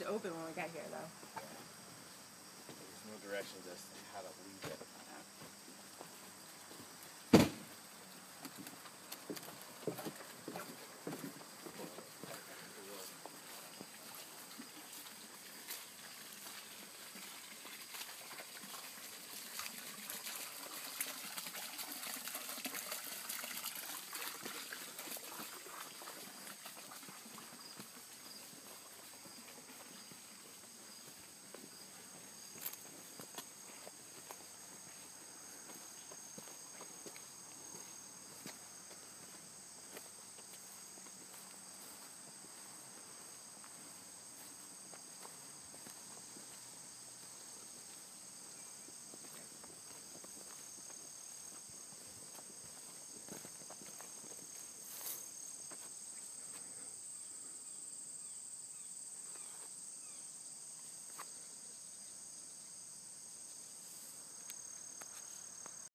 was open when we got here, though. There's no directions as to how to leave it.